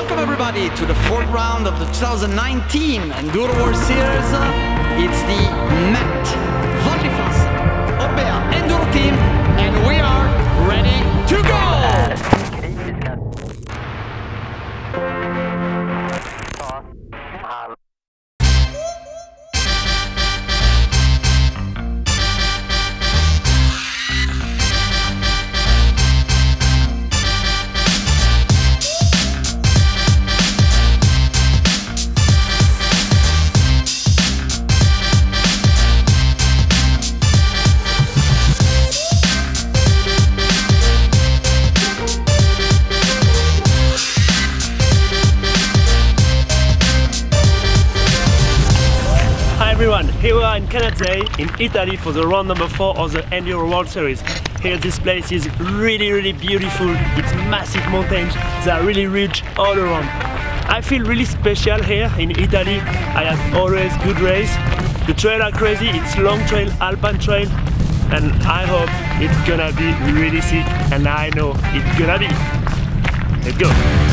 Welcome everybody to the fourth round of the 2019 Enduro World Series. It's the Met Val Orbea Enduro team and we are ready to go! We in Italy for the round number 4 of the Enduro World Series. Here this place is really really beautiful, it's massive mountains, they are really rich all around. I feel really special here in Italy, I have always good race. The trail are crazy, it's long trail, alpine trail and I hope it's gonna be really sick and I know it's gonna be. Let's go!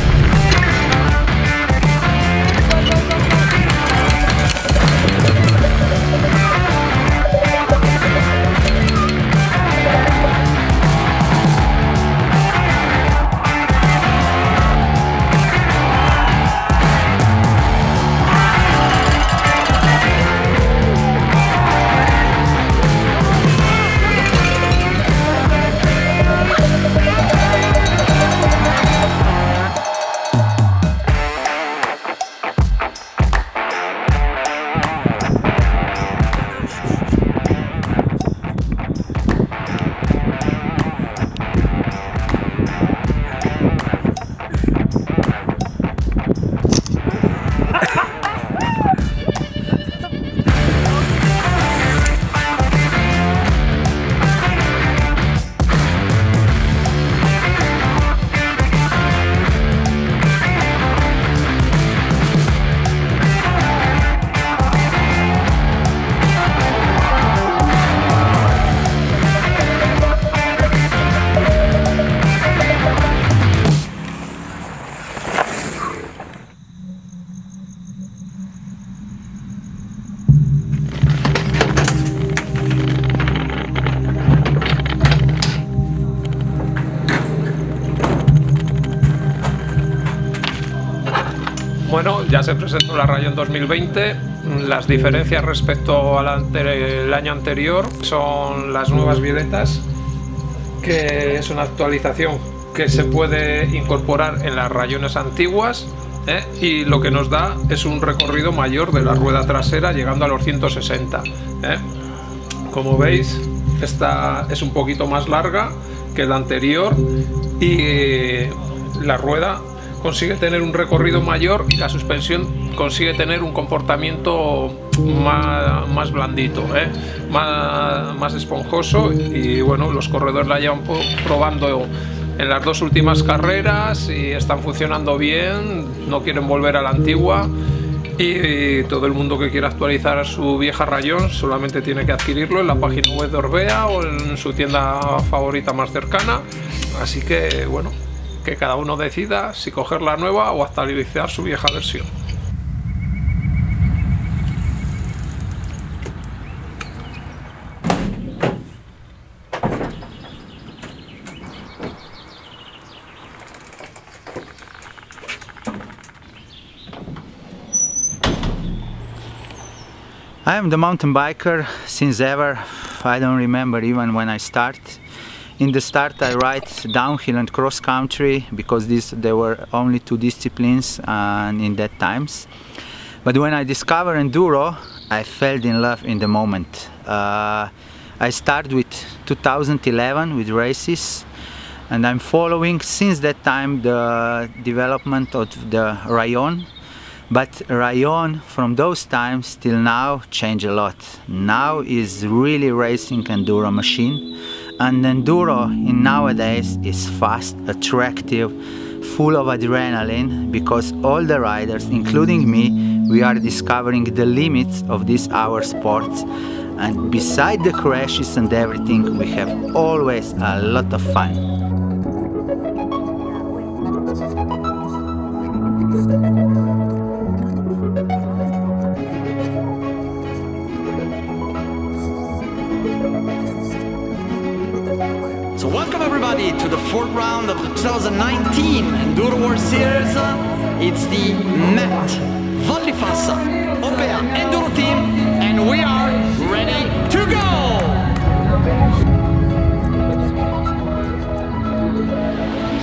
Ya se presentó la Rayon 2020. Las diferencias respecto al ante- el año anterior son las nuevas violetas, que es una actualización que se puede incorporar en las rayones antiguas. ¿eh? Y lo que nos da es un recorrido mayor de la rueda trasera, llegando a los 160. ¿eh? Como veis, esta es un poquito más larga que la anterior y la rueda consigue tener un recorrido mayor y la suspensión consigue tener un comportamiento más, más blandito, ¿eh? más, más esponjoso y bueno, los corredores la llevan probando en las dos últimas carreras y están funcionando bien, no quieren volver a la antigua y todo el mundo que quiera actualizar su vieja rayón solamente tiene que adquirirlo en la página web de Orbea o en su tienda favorita más cercana. Así que bueno, que cada uno decida si coger la nueva o actualizar su vieja versión. I am the mountain biker since ever. I don't remember even when I start. In the start I ride downhill and cross country because these there were only two disciplines and in that times. But when I discovered enduro, I fell in love in the moment. Uh, I started with 2011 with races and I'm following since that time the development of the Rallon but Rallon from those times till now changed a lot. Now is really racing enduro machine and enduro in nowadays is fast, attractive, full of adrenaline because all the riders, including me, we are discovering the limits of this our sport and beside the crashes and everything we have always a lot of fun. So welcome everybody to the fourth round of the 2019 Enduro World Series. It's the Met Vallifassa Orbea Enduro team and we are ready to go!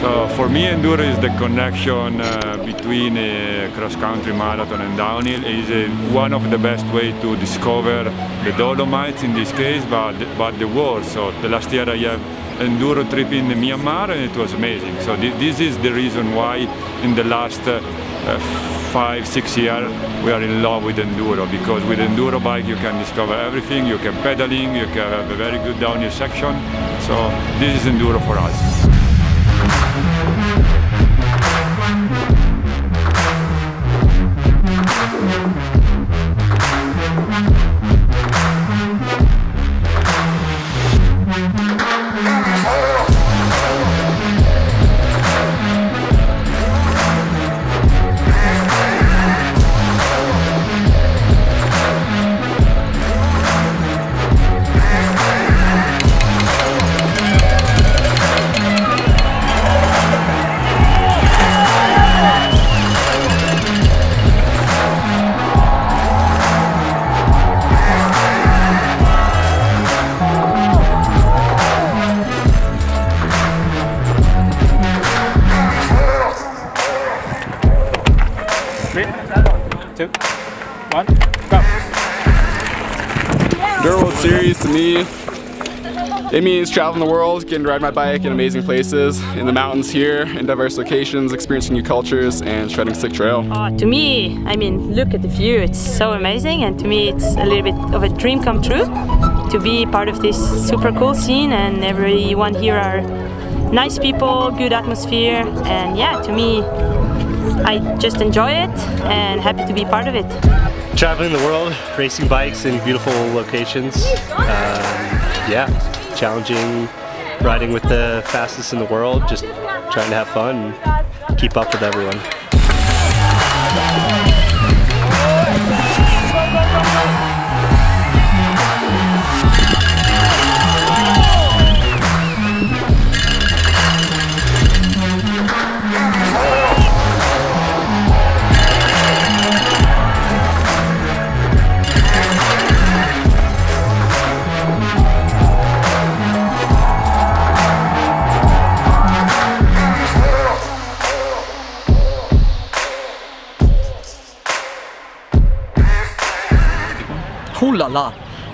So for me, enduro is the connection uh, between cross-country marathon and downhill. It is uh, one of the best way to discover the Dolomites in this case, but but the world. So the last year I have enduro trip in Myanmar and it was amazing. So th this is the reason why in the last uh, five, six years we are in love with enduro because with enduro bike you can discover everything. You can pedaling, you can have a very good downhill section. So this is enduro for us. Two, one, go. Enduro World Series to me, it means traveling the world, getting to ride my bike in amazing places, in the mountains here, in diverse locations, experiencing new cultures, and shredding sick trail. Uh, to me, I mean, look at the view, it's so amazing, and to me, it's a little bit of a dream come true to be part of this super cool scene, and everyone here are nice people, good atmosphere, and yeah, to me, I just enjoy it and happy to be part of it. Traveling the world, racing bikes in beautiful locations. Um, yeah, challenging, riding with the fastest in the world, just trying to have fun and keep up with everyone.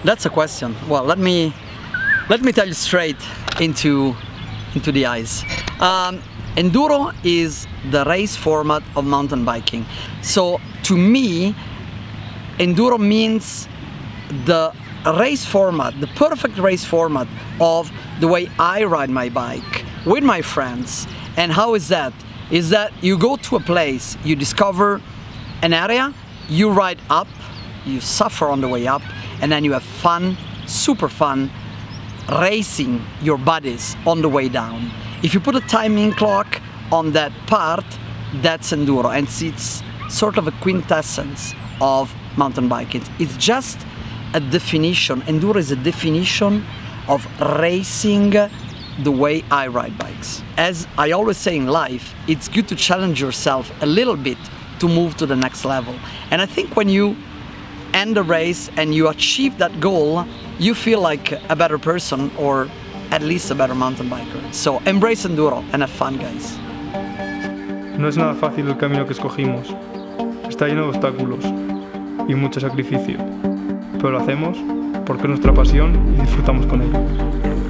That's a question. Well, let me let me tell you straight into into the eyes. Um, enduro is the race format of mountain biking. So to me, enduro means the race format, the perfect race format of the way I ride my bike with my friends. And how is that? Is that you go to a place, you discover an area, you ride up, you suffer on the way up, and then you have fun, super fun, racing your bodies on the way down. If you put a timing clock on that part, that's enduro, and it's sort of a quintessence of mountain biking. It's just a definition. Enduro is a definition of racing the way I ride bikes. As I always say in life, it's good to challenge yourself a little bit to move to the next level. And I think when you end the race and you achieve that goal, you feel like a better person or at least a better mountain biker. So embrace enduro and have fun, guys. No es nada fácil el camino que escogimos. Está lleno de obstáculos y mucho sacrificio. Pero lo hacemos porque es nuestra pasión y disfrutamos con ello.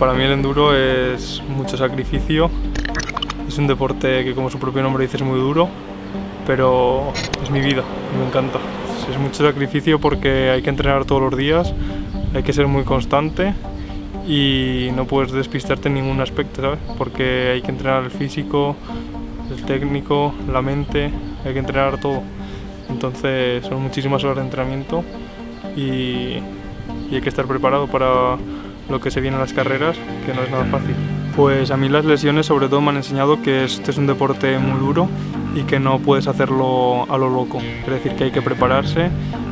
Para mí el enduro es mucho sacrificio. Es un deporte que como su propio nombre dice es muy duro, pero es mi vida y me encanta. Es mucho sacrificio porque hay que entrenar todos los días, hay que ser muy constante y no puedes despistarte en ningún aspecto, ¿sabes? Porque hay que entrenar el físico, el técnico, la mente, hay que entrenar todo. Entonces son muchísimas horas de entrenamiento y, y hay que estar preparado para, lo que se viene en las carreras, que no es nada fácil. Pues a mí las lesiones sobre todo me han enseñado que este es un deporte muy duro y que no puedes hacerlo a lo loco. Es decir, que hay que prepararse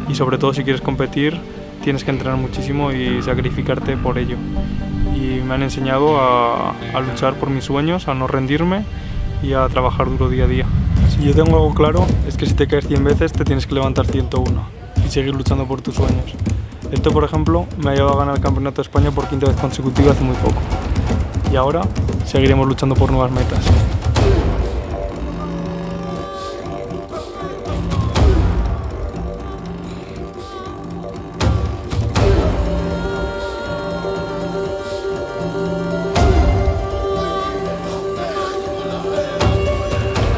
y sobre todo si quieres competir tienes que entrenar muchísimo y sacrificarte por ello. Y me han enseñado a, a luchar por mis sueños, a no rendirme y a trabajar duro día a día. Si yo tengo algo claro es que si te caes 100 veces te tienes que levantar 101 y seguir luchando por tus sueños. Esto, por ejemplo, me ha llevado a ganar el Campeonato de España por quinta vez consecutiva hace muy poco. Y ahora seguiremos luchando por nuevas metas.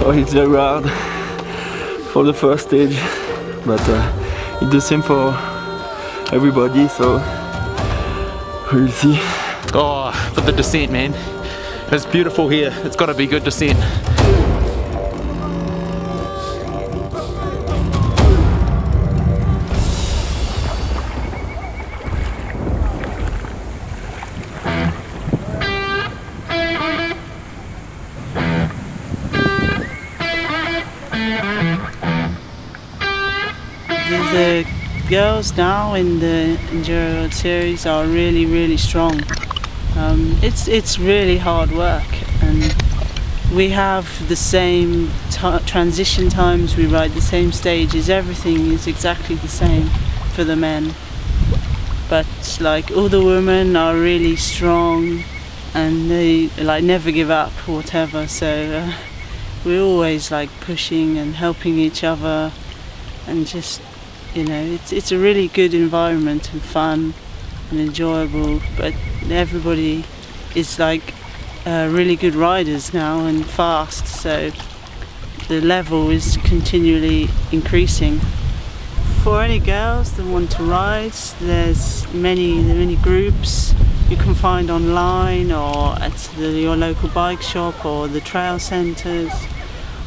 Oh, it's very hard for the first stage, but uh, it's the same for everybody, so we'll see. Oh, for the descent, man. It's beautiful here. It's got to be good descent. The, the girls now in the Enduro Series are really, really strong. Um, it's it's really hard work, and we have the same transition times. We ride the same stages. Everything is exactly the same for the men. But like all the women are really strong, and they like never give up, whatever. So uh, we're always like pushing and helping each other, and just you know, it's it's a really good environment and fun and enjoyable. But everybody is like uh, really good riders now and fast, so the level is continually increasing. For any girls that want to ride, there's many many groups you can find online or at the, your local bike shop or the trail centres,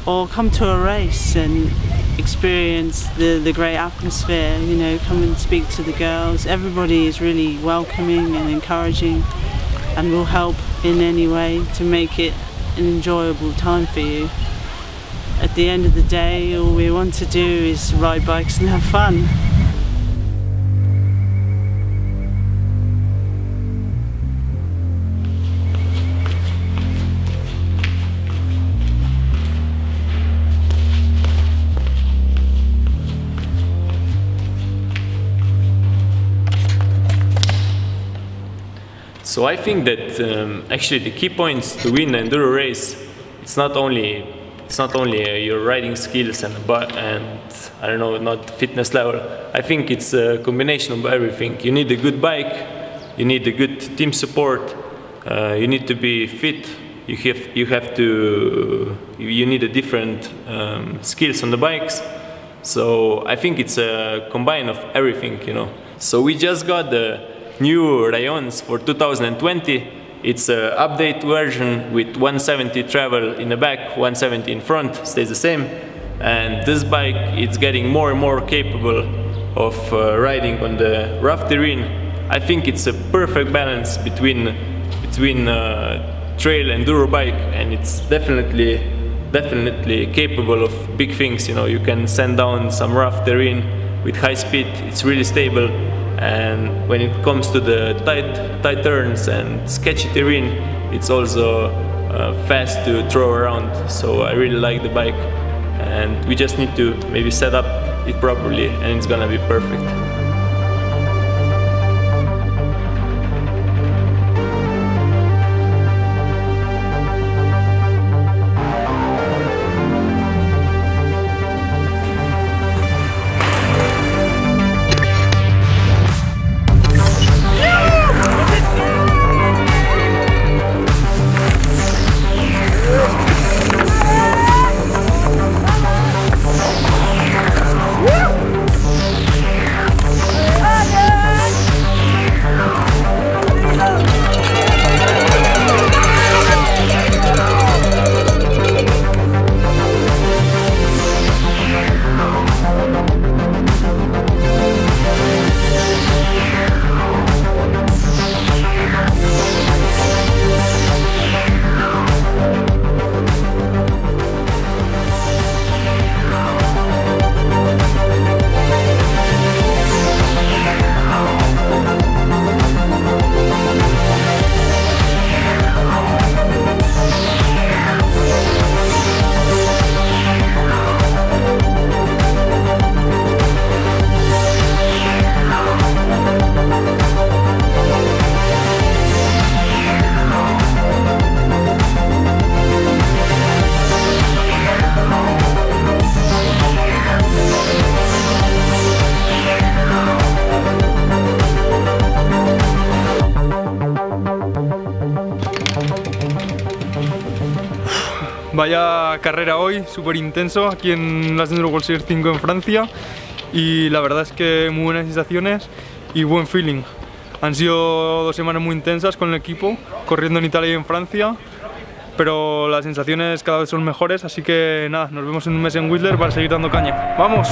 or come to a race and experience the, the great atmosphere, you know, come and speak to the girls. Everybody is really welcoming and encouraging and will help in any way to make it an enjoyable time for you. At the end of the day, all we want to do is ride bikes and have fun. So I think that um, actually the key points to win an enduro race, it's not only it's not only uh, your riding skills and and I don't know not fitness level. I think it's a combination of everything. You need a good bike, you need a good team support, uh, you need to be fit. You have you have to you need a different um, skills on the bikes. So I think it's a combine of everything, you know. So we just got the new Rallons for 2020. It's an update version with 170 travel in the back, 170 in front, stays the same. And this bike is getting more and more capable of uh, riding on the rough terrain. I think it's a perfect balance between between uh, trail and enduro bike, and it's definitely definitely capable of big things. You know, you can send down some rough terrain with high speed. It's really stable and when it comes to the tight, tight turns and sketchy terrain, it's also uh, fast to throw around. So I really like the bike, and we just need to maybe set up it properly, and it's gonna be perfect. Vaya carrera hoy, súper intenso, aquí en las Enduro World Series 5 en Francia y la verdad es que muy buenas sensaciones y buen feeling. Han sido dos semanas muy intensas con el equipo, corriendo en Italia y en Francia, pero las sensaciones cada vez son mejores, así que nada, nos vemos en un mes en Whistler para seguir dando caña. ¡Vamos!